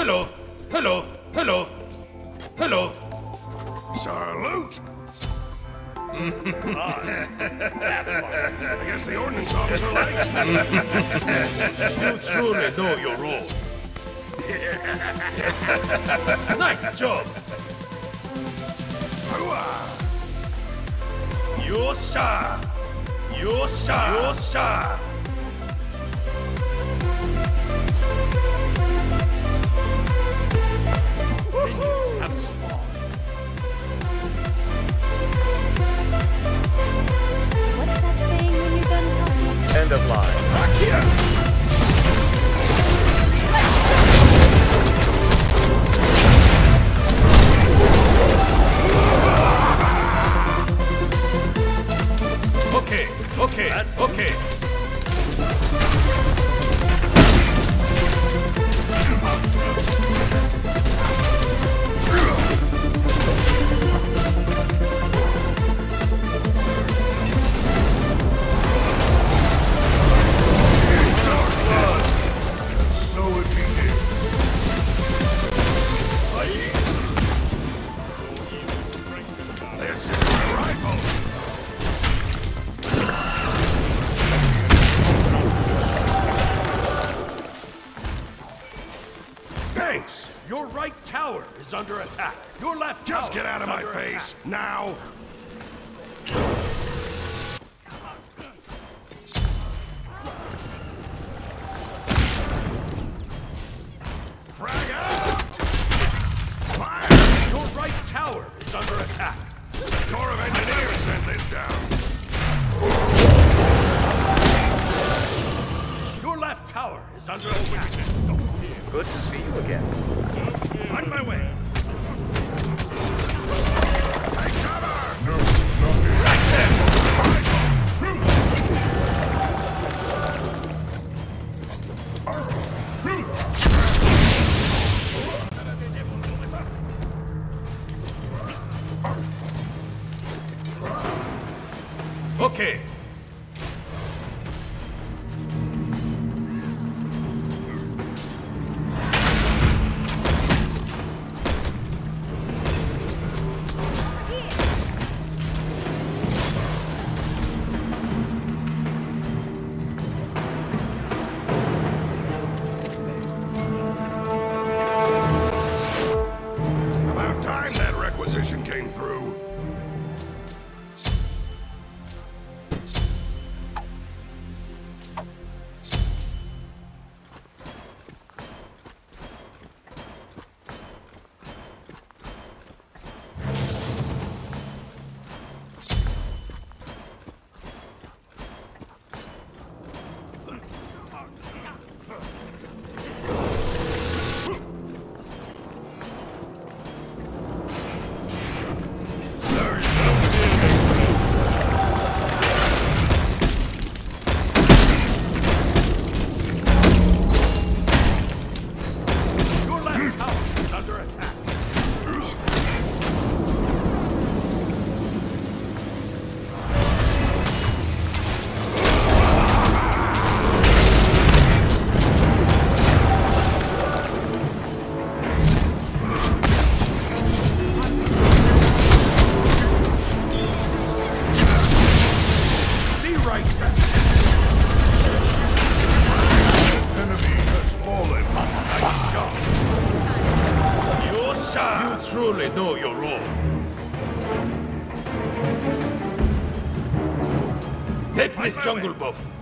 Hello, hello, hello, hello. Salute. I guess the ordnance officer likes me. you truly know your role. nice job. Yosha! Yosha! Yosha! is under attack. Your left Just get out of my face, attack. now! ataque! You truly know your role. Take this jungle buff.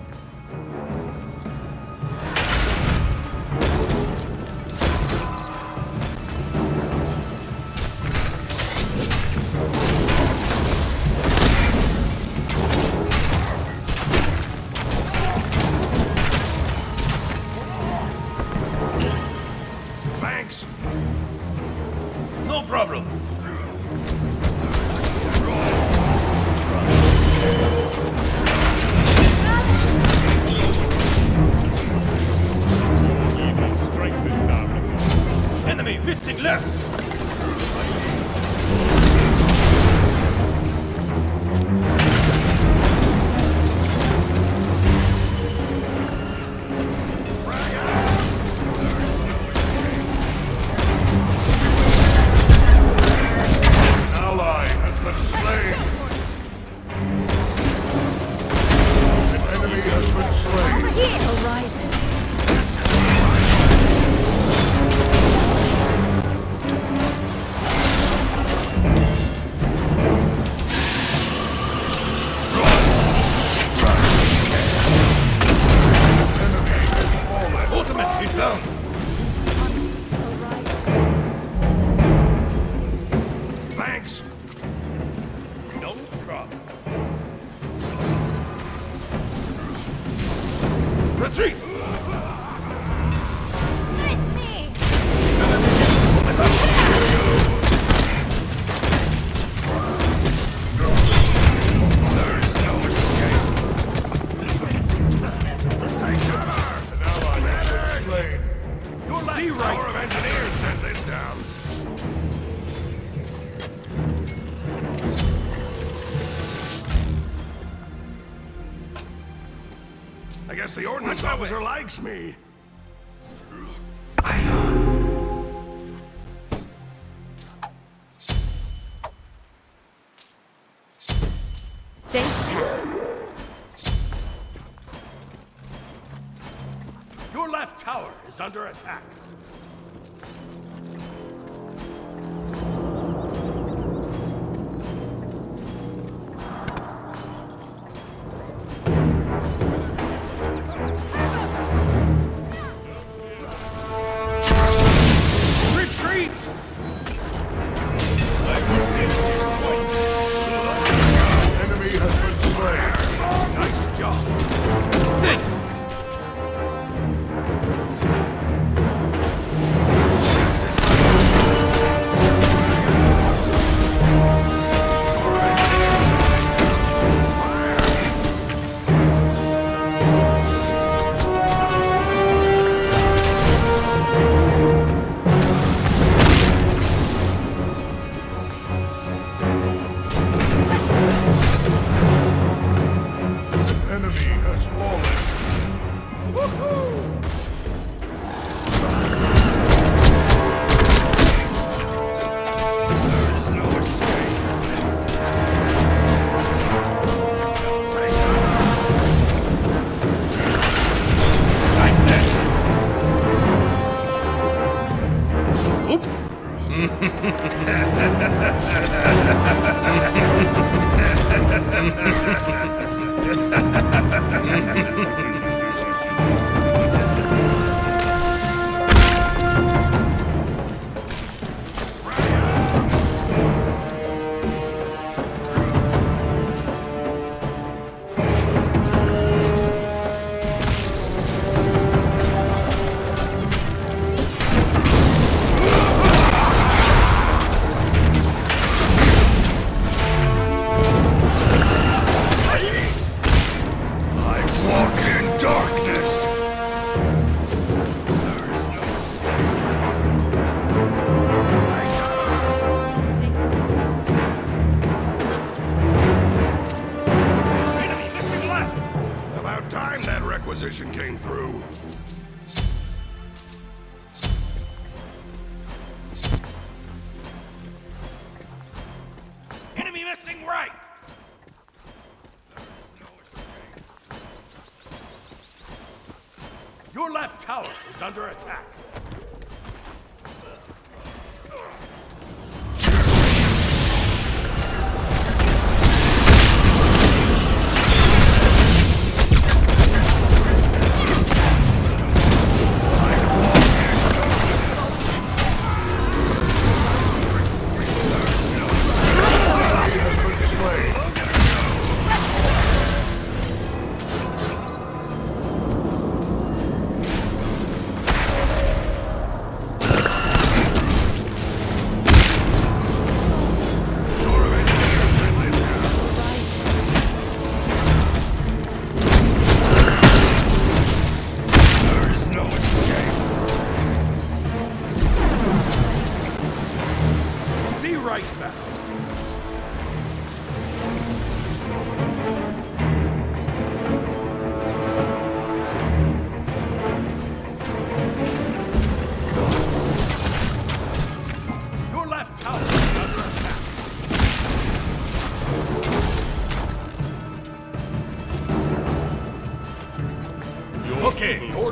Me. Ion. Thanks, Your left tower is under attack.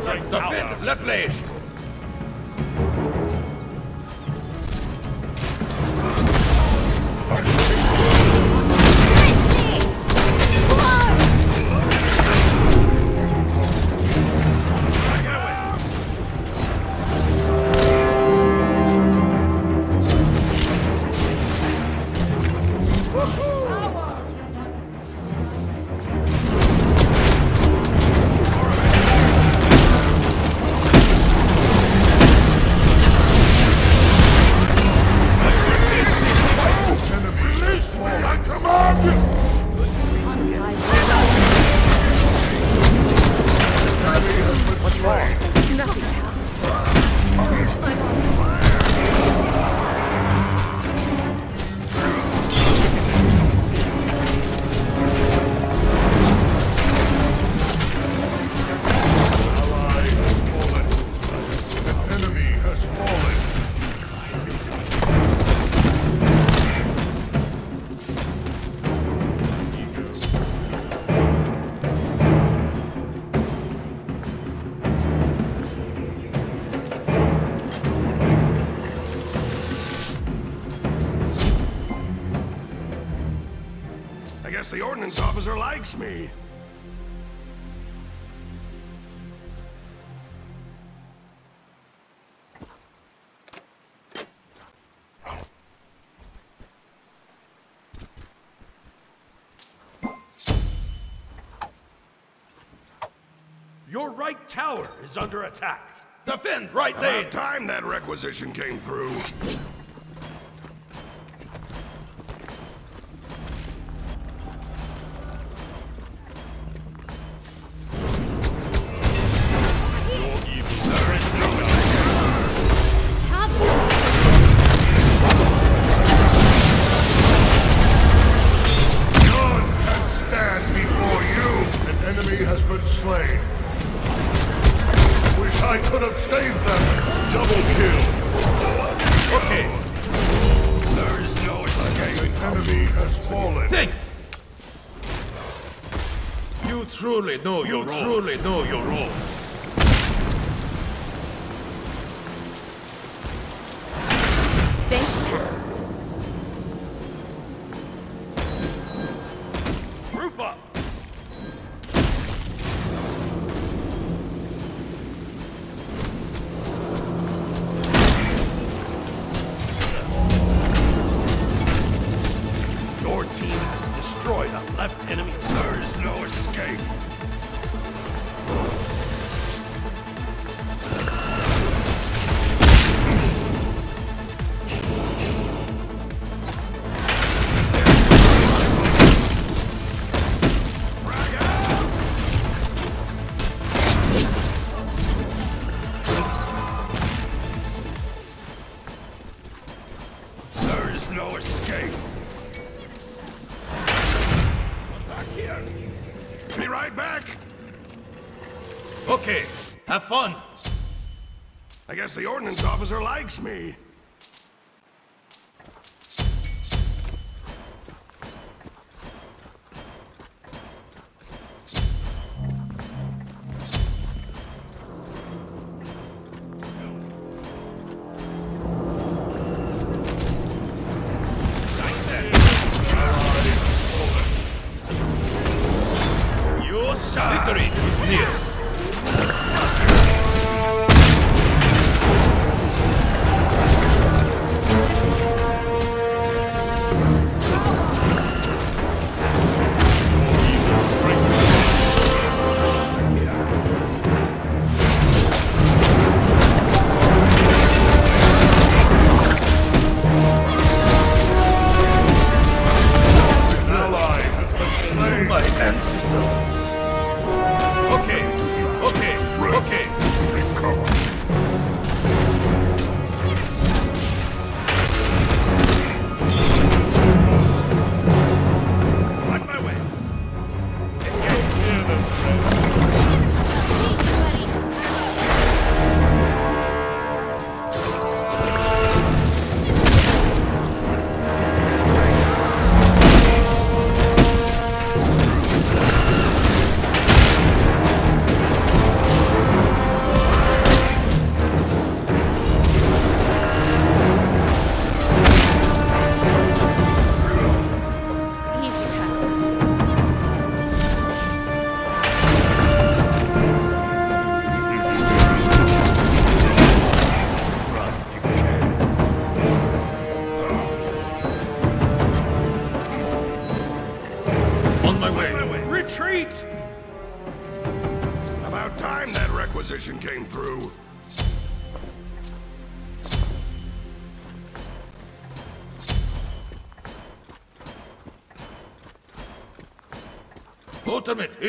Strength defend le flèche me. Your right tower is under attack. Defend right there. Time that requisition came through. roll. There's no escape. Back here. Be right back. Okay, have fun. I guess the ordnance officer likes me.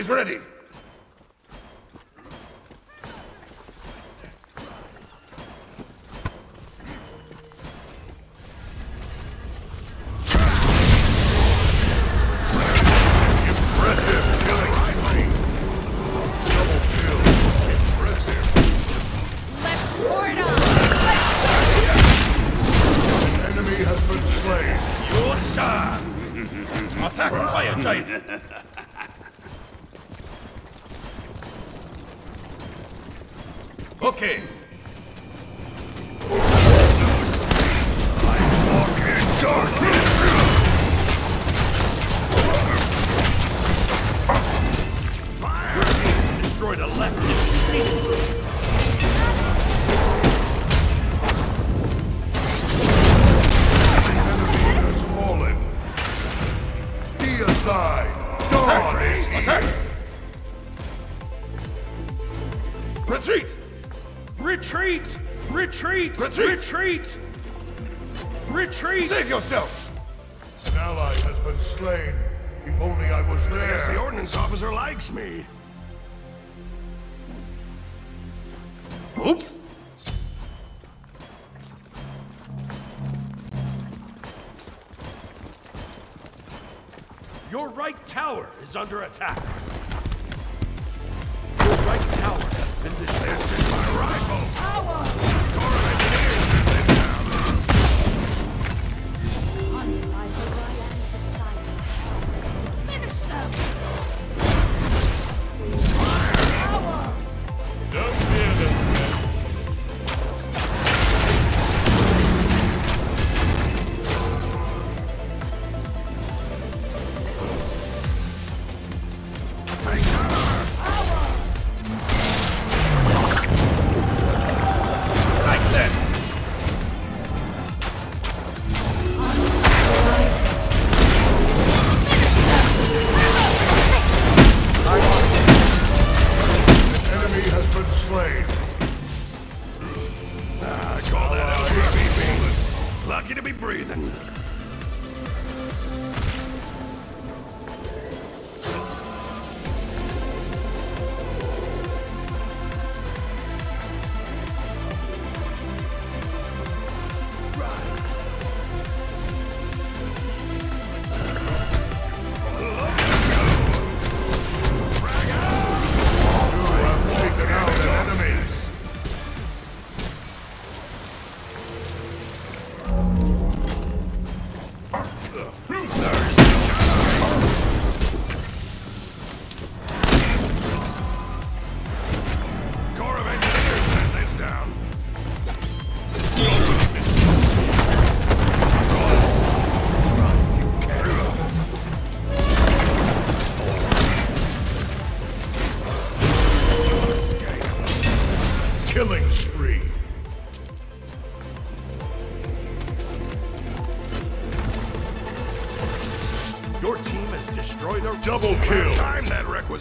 ready. Retreat! Retreat! Save yourself! An ally has been slain. If only I was there. Yes, the ordnance officer likes me. Oops. Your right tower is under attack.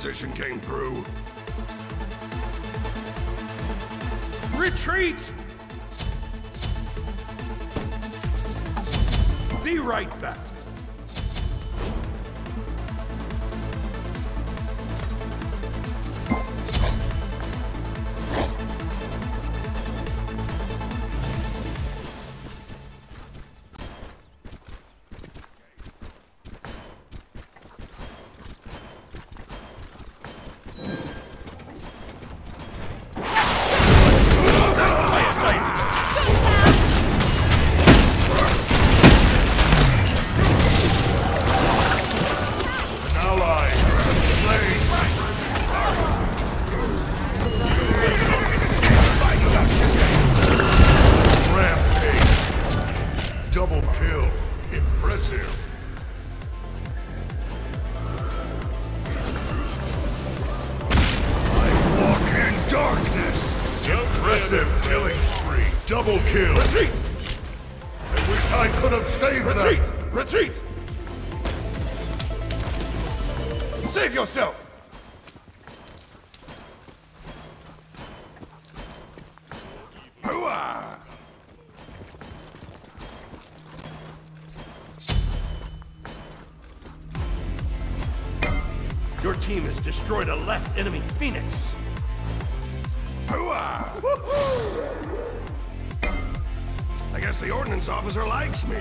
position came through. Retreat! Double kill. Retreat! I wish I could have saved Retreat! Them. Retreat! Save yourself! Your team has destroyed a left enemy Phoenix. Hooah! Guess the ordnance officer likes me.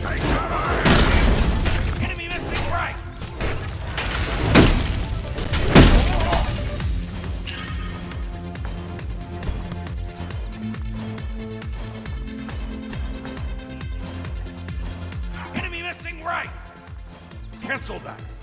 Take cover! Enemy missing right! Enemy missing right! Cancel that.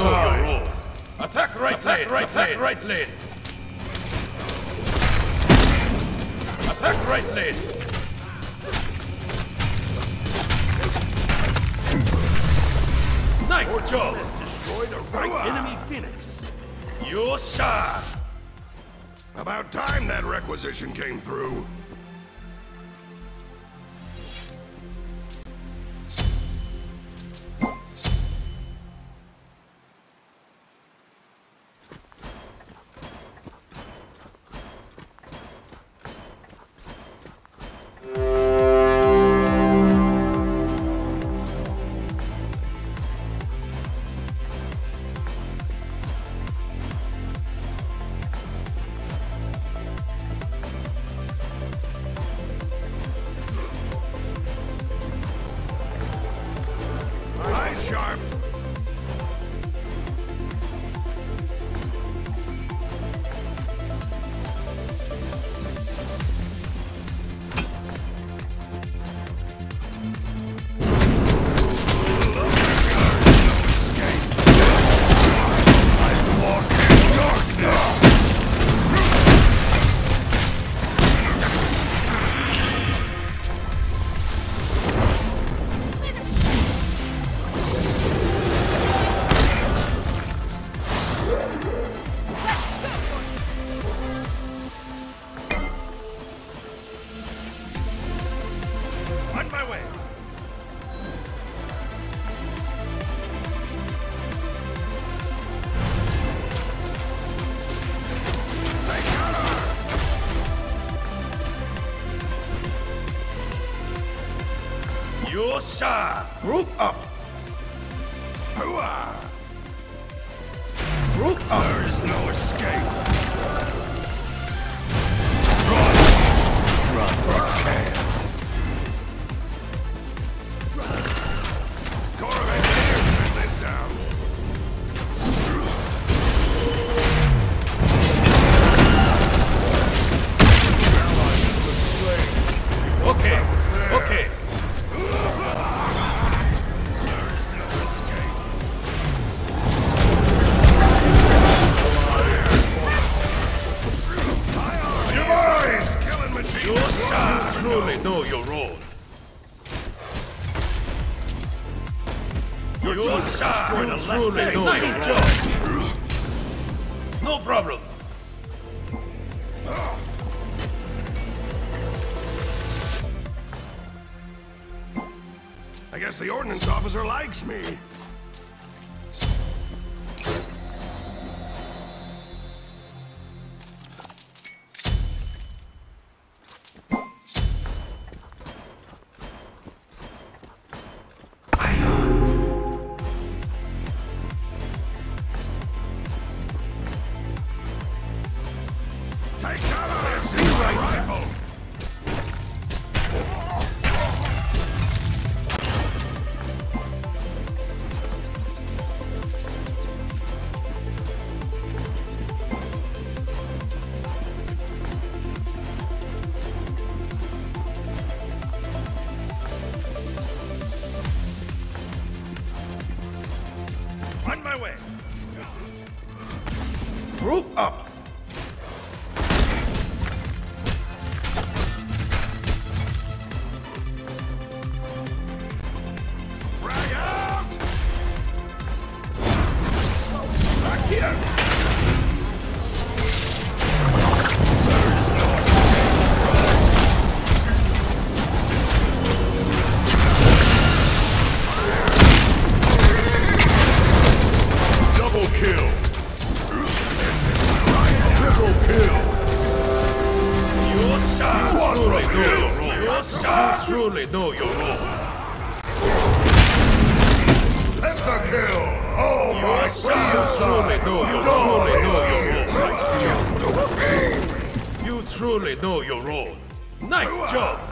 Truly know Deicide. your role. Attack right lane. Right Attack right lane. Attack right lane. Nice job. Has destroyed a right enemy Phoenix. Yosha. About time that requisition came through. Yosha. Group up. Officer me. Take cover! Is rifle! Know your role. Oh my You god! truly know your truly know your role. You truly know your role. Nice job.